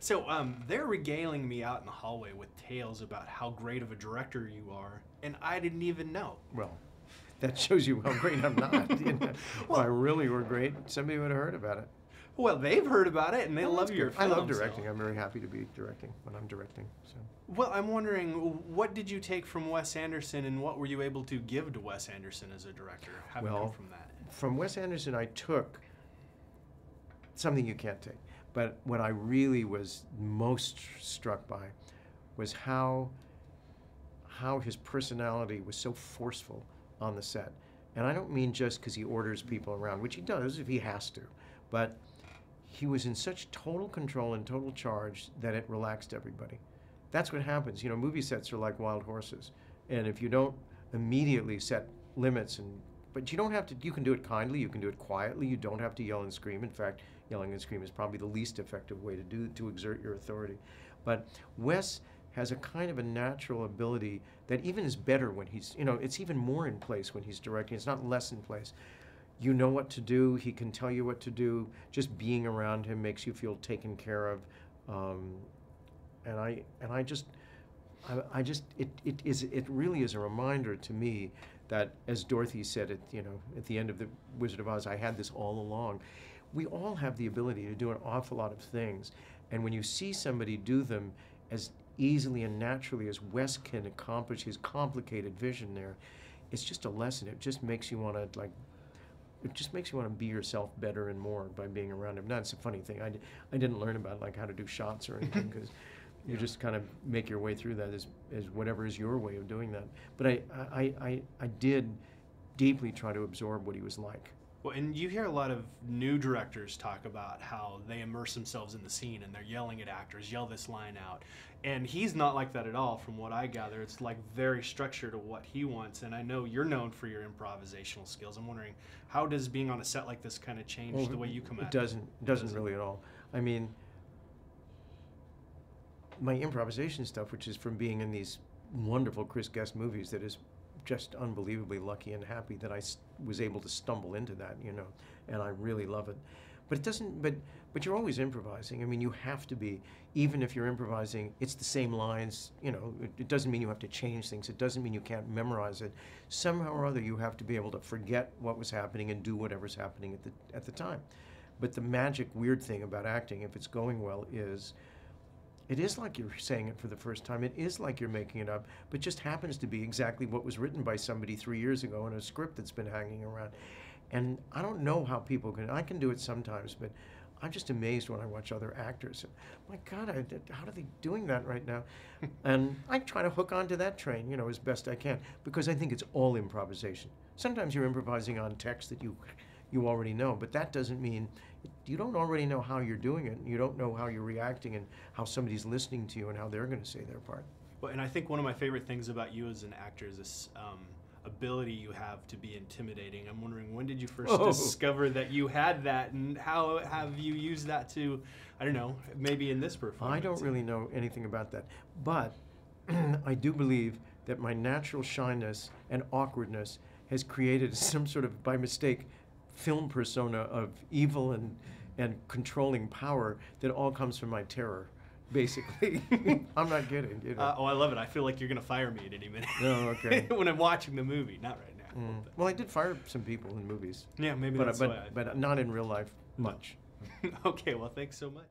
So um, they're regaling me out in the hallway with tales about how great of a director you are, and I didn't even know. Well, that shows you how great I'm not. You know? if I really were great, somebody would have heard about it. Well, they've heard about it, and they Well, love your good. I love directing. so- I'm very happy to be directing when I'm directing. So. Well, I'm wondering, what did you take from Wes Anderson, and what were you able to give to Wes Anderson as a director, having Well, come from that? From Wes Anderson, I took something you can't take. But what I really was most struck by was how how his personality was so forceful on the set. And I don't mean just because he orders people around, which he does if he has to, but he was in such total control and total charge that it relaxed everybody. That's what happens. You know, movie sets are like wild horses. And if you don't immediately set limits and but you don't have to you can do it kindly, you can do it quietly, you don't have to yell and scream. In fact, yelling and screaming is probably the least effective way to do to exert your authority. But Wes has a kind of a natural ability that even is better when he's, you know, it's even more in place when he's directing. It's not less in place. You know what to do. He can tell you what to do. Just being around him makes you feel taken care of. Um, and I and I just I, I just it, it is it really is a reminder to me that as Dorothy said at you know at the end of the Wizard of Oz, I had this all along. We all have the ability to do an awful lot of things, and when you see somebody do them as easily and naturally as Wes can accomplish his complicated vision there, it's just a lesson. It just makes you want to like it just makes you want to be yourself better and more by being around him. That's a funny thing. I, I didn't learn about like how to do shots or anything because you just kind of make your way through that as, as whatever is your way of doing that. But I, I, I, I did deeply try to absorb what he was like. Well, and you hear a lot of new directors talk about how they immerse themselves in the scene and they're yelling at actors, yell this line out. And he's not like that at all, from what I gather. It's like very structured to what he wants. And I know you're known for your improvisational skills. I'm wondering, how does being on a set like this kind of change the way you come it at doesn't it doesn't really at all. I mean, my improvisation stuff, which is from being in these wonderful Chris Guest movies, that is just unbelievably lucky and happy that I was able to stumble into that, you know, and I really love it. But it doesn't. But but you're always improvising. I mean, you have to be. Even if you're improvising, it's the same lines. You know, it, it doesn't mean you have to change things. It doesn't mean you can't memorize it. Somehow or other, you have to be able to forget what was happening and do whatever's happening at the at the time. But the magic, weird thing about acting, if it's going well, is it is like you're saying it for the first time. It is like you're making it up, but just happens to be exactly what was written by somebody three years ago in a script that's been hanging around. And I don't know how people can. I can do it sometimes, but I'm just amazed when I watch other actors. My God, I, how are they doing that right now? and I try to hook onto that train, you know, as best I can, because I think it's all improvisation. Sometimes you're improvising on text that you you already know, but that doesn't mean you don't already know how you're doing it. You don't know how you're reacting and how somebody's listening to you and how they're going to say their part. Well, and I think one of my favorite things about you as an actor is this um, ability you have to be intimidating. I'm wondering when did you first discover that you had that, and how have you used that to, I don't know, maybe in this performance? I don't really know anything about that, but I do believe that my natural shyness and awkwardness has created some sort of, by mistake, film persona of evil and, and controlling power that all comes from my terror, basically. I'm not kidding. You know. Uh, oh, I love it. I feel like you're gonna fire me at any minute. No, okay. when I'm watching the movie, not right now. Mm. Well, I did fire some people in movies, Yeah, maybe but, that's but, why. I- but not in real life much. okay, well, thanks so much.